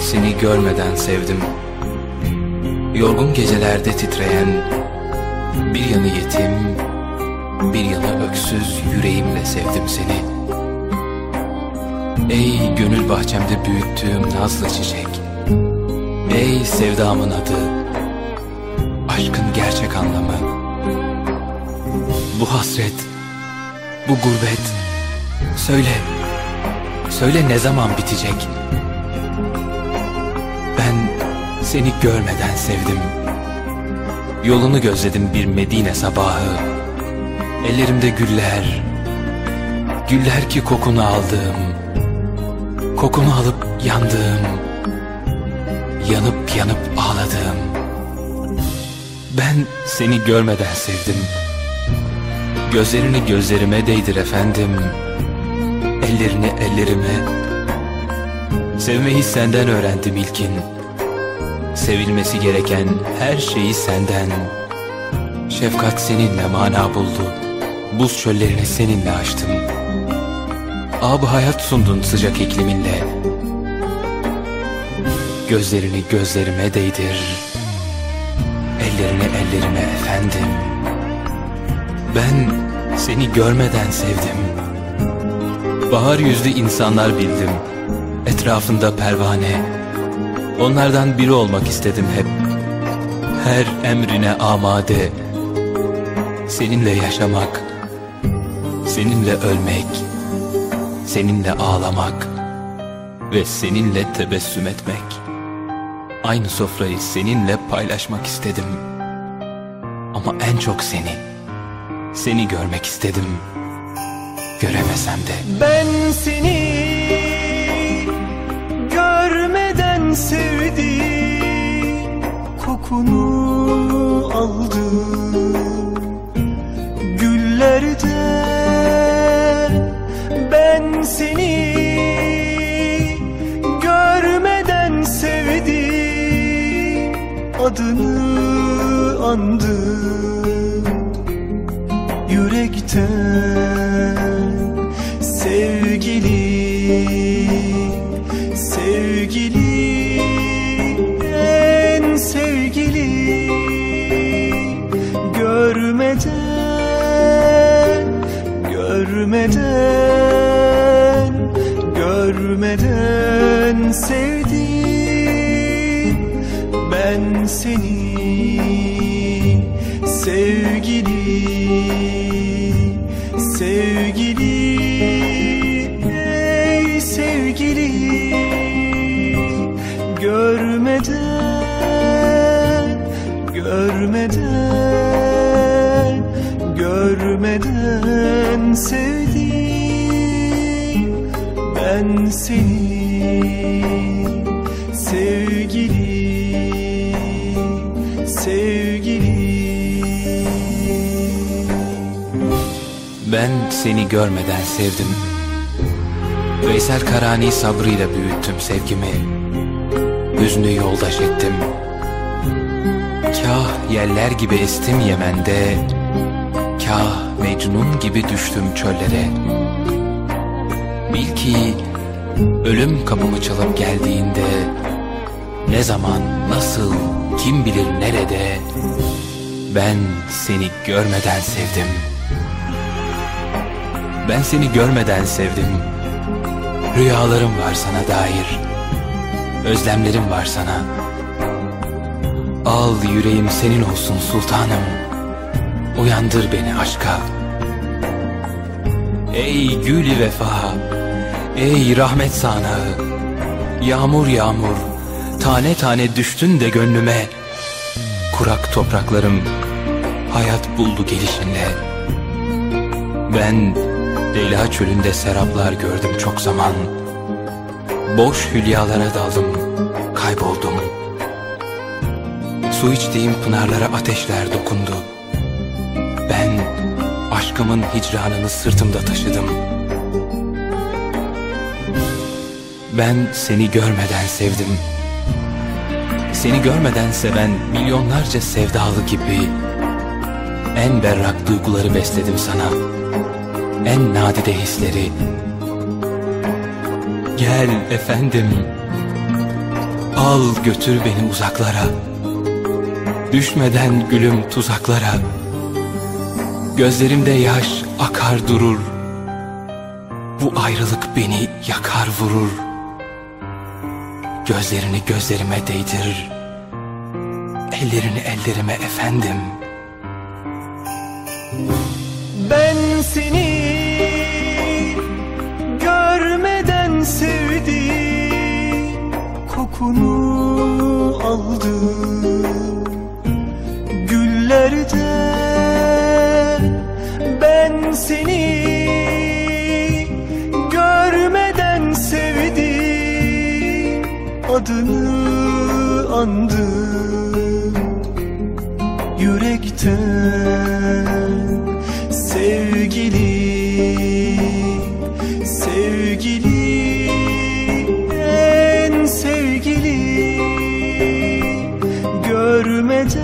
seni görmeden sevdim. Yorgun gecelerde titreyen, bir yanı yetim, bir yanı öksüz yüreğimle sevdim seni. Ey gönül bahçemde büyüttüğüm nazlı çiçek, ey sevdamın adı, aşkın gerçek anlamı. Bu hasret, bu gurbet, söyle, söyle ne zaman bitecek? Seni görmeden sevdim. Yolunu gözledim bir Medine sabahı. Ellerimde güller. Güller ki kokunu aldığım Kokunu alıp yandığım Yanıp yanıp ağladığım Ben seni görmeden sevdim. Gözlerini gözlerime değdir efendim. Ellerini ellerime Sevmeyi senden öğrendim ilkin Sevilmesi gereken her şeyi senden. Şefkat seninle mana buldu. Buz çöllerini seninle açtım. Ab hayat sundun sıcak ikliminle. Gözlerini gözlerime değdir. Ellerini ellerime efendim. Ben seni görmeden sevdim. Bahar yüzlü insanlar bildim Etrafında pervane. Onlardan biri olmak istedim hep. Her emrine amade. Seninle yaşamak. Seninle ölmek. Seninle ağlamak. Ve seninle tebessüm etmek. Aynı sofrayı seninle paylaşmak istedim. Ama en çok seni Seni görmek istedim. Göremesem de. Ben seni sevdim kokunu aldım. Güllerde ben seni görmeden sevdim adını andım. Yürekten görmeden görmeden sevdim ben seni sevgili sevgili ey sevgili. Görmeden görmeden görmeden sevdim ben seni? Sevgili sevgili. Ben seni görmeden sevdim. Veysel Karani sabrıyla büyüttüm sevgimi. Hüznü yoldaş ettim. Kah yeller gibi estim Yemen'de Kah Mecnun gibi düştüm çöllere. Bil ki ölüm kapımı çalıp geldiğinde Ne zaman, nasıl, kim bilir nerede Ben seni görmeden sevdim. Ben seni görmeden sevdim. Rüyalarım var sana dair Özlemlerim var sana. Al yüreğim senin olsun sultanım Uyandır beni aşka. Ey gül vefa Ey rahmet sanağı Yağmur yağmur Tane tane düştün de gönlüme. Kurak topraklarım Hayat buldu gelişinle. Ben Leyla çölünde seraplar gördüm çok zaman. Boş hülyalara daldım Kayboldum. Su içtiğim pınarlara ateşler dokundu aşkımın hicranını sırtımda taşıdım. Ben seni görmeden sevdim. Seni görmeden seven milyonlarca sevdalı gibi En berrak duyguları besledim sana. En nadide hisleri. Gel efendim. Al götür beni uzaklara. Düşmeden gülüm tuzaklara Gözlerimde yaş akar durur. Bu ayrılık beni yakar vurur. Gözlerini gözlerime değdirir. Ellerini ellerime efendim. Ben seni görmeden sevdim Kokunu aldım Adını andım. Yürekten sevgili sevgili en sevgili. Görmeden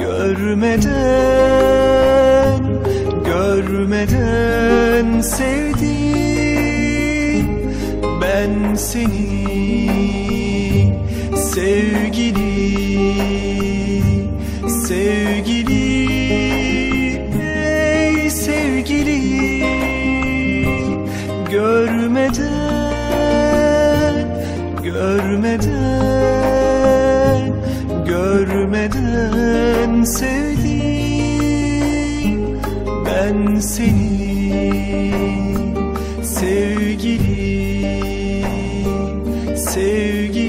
görmeden görmeden sevdim seni sevgili sevgili ey sevgili. Görmeden görmeden görmeden sevdim ben seni sevgili sevgi